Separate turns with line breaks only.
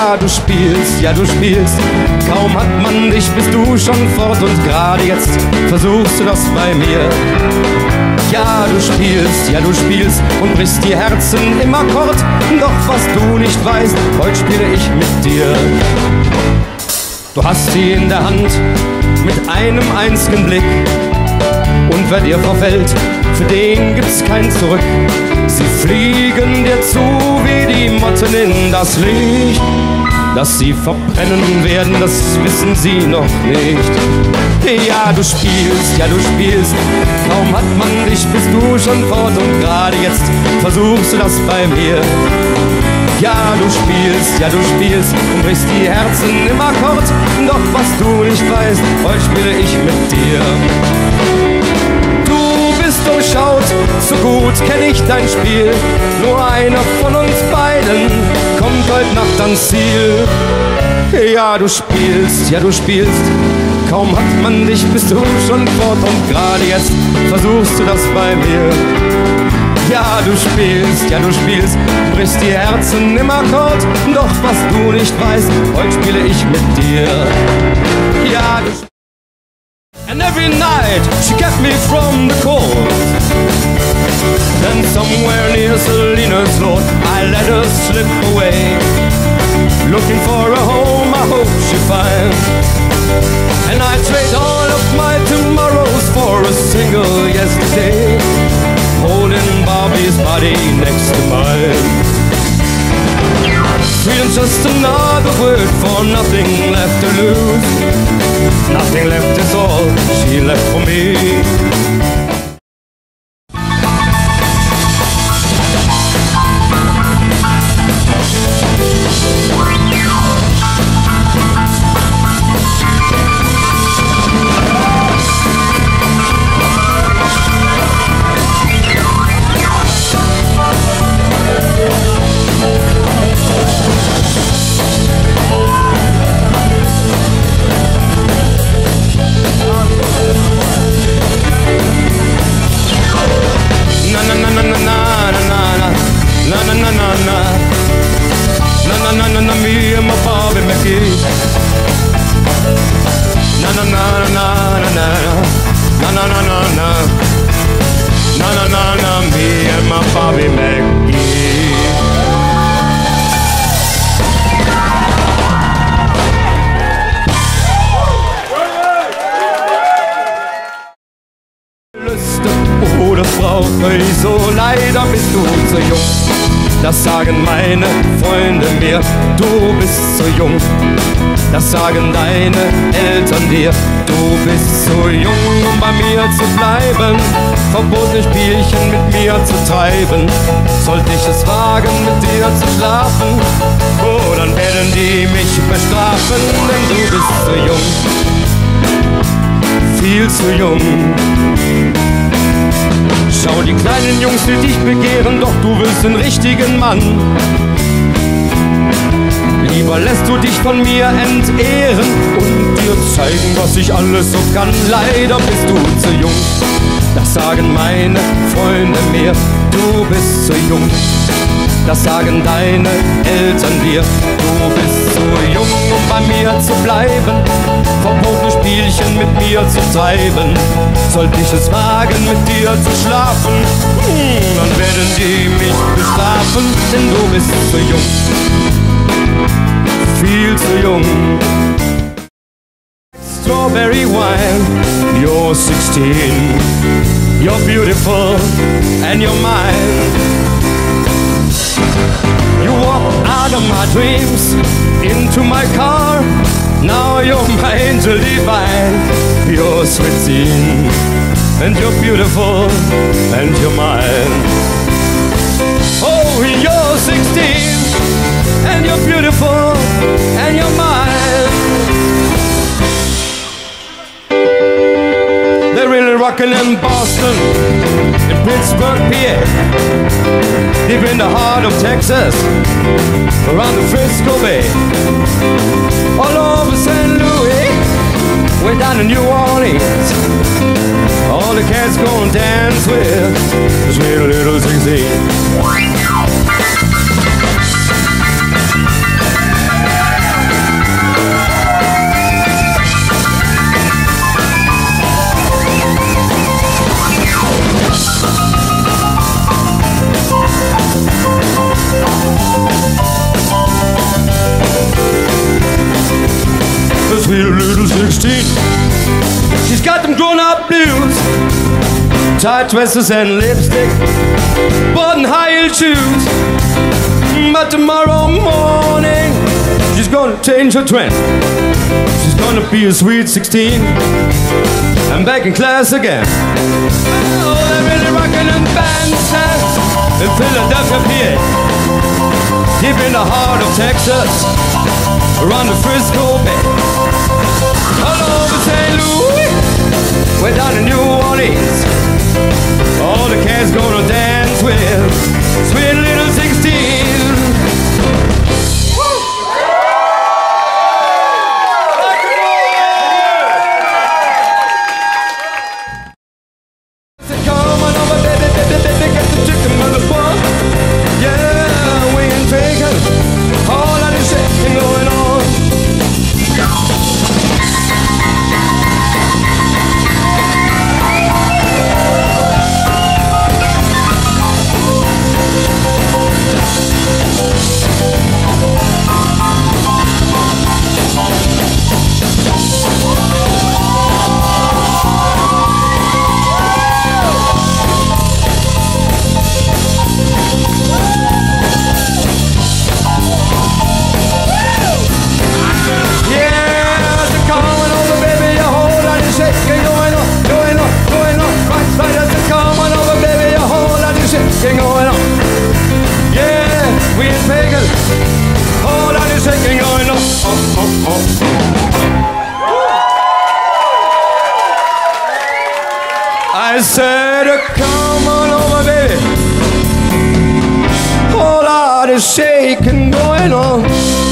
Ja, du spielst, ja, du spielst. Kaum hat man dich, bist du schon fort und gerade jetzt versuchst du das bei mir. Ja, du spielst, ja, du spielst und brichst die Herzen im Akkord. Doch was du nicht weißt, heute spiele ich mit dir. Du hast sie in der Hand mit einem einzigen Blick. Und wer dir verfällt, für den gibt's kein Zurück. Sie fliegen dir zu wie die Motten in das Licht. Dass sie verbrennen werden, das wissen sie noch nicht. Ja, du spielst, ja, du spielst. Kaum hat man dich, bist du schon fort. Und gerade jetzt versuchst du das bei mir. Ja, du spielst, ja, du spielst und brichst die Herzen im Akkord. Doch was du nicht weißt, heute spiele ich mit dir. Du bist durchschaut, so gut kenn ich dein Spiel. Nur einer von uns beiden kommt heute Nacht ans Ziel. Ja, du spielst, ja, du spielst. Kaum hat man dich, bist du schon fort und gerade jetzt versuchst du das bei mir. Ja, du spielst, ja, du spielst, brichst die Herzen im Akkord. Doch was du nicht weißt, heute spiele ich mit dir. Ja, du And every night she kept me from the cold. Then somewhere near Selena's Lord, I let her slip away. Looking for a home, I hope she finds. And I trade all of my tomorrows for a single yesterday. Bobby's body next to mine. Freedom's just another word for nothing left to lose. Nothing left is all she left for me. na Na na na na na me and my Bobby McGee Na na na na na na Na na na na na Na na na na me and my Bobby McGee Das sagen meine Freunde mir, du bist zu jung. Das sagen deine Eltern dir, du bist zu jung, um bei mir zu bleiben. Verbotene Spielchen mit mir zu treiben. Sollte ich es wagen, mit dir zu schlafen, oh, dann werden die mich bestrafen, denn du bist zu jung. Viel zu jung. Schau, die kleinen Jungs, die dich begehren, doch du willst den richtigen Mann. Lieber lässt du dich von mir entehren und dir zeigen, was ich alles so kann. Leider bist du zu jung, das sagen meine Freunde mir. Du bist zu jung, das sagen deine Eltern dir. Du bist zu jung, um bei mir zu bleiben. Verbotene Spielchen mit mir zu treiben. Sollte ich es wagen, mit dir zu schlafen, hm, dann werden die mich bestrafen, denn du bist zu jung. Viel zu jung. Strawberry wine, you're 16. You're beautiful and you're mine. You walked out of my dreams into my car. Now you're my angel divine. You're sweet and you're beautiful and you're mine. Oh, you're 16 and you're beautiful and you're mine. They're really rocking in Boston, Pittsburgh, PA. Deep in the heart of Texas, around the Frisco Bay. All over St. Louis, way down in New Orleans. All the cats gonna dance with the sweet little 16. Blues, tight dresses and lipstick, button high heel shoes. But tomorrow morning, she's gonna change her trend. She's gonna be a sweet 16. I'm back in class again. Oh, they're really rocking and dancing in Philadelphia, PA. Deep in the heart of Texas, around the Frisco Bay. All over St. Louis, way down in New Orleans. All the cats gonna dance with sweet little come on over, baby. Whole lot of shaking going on.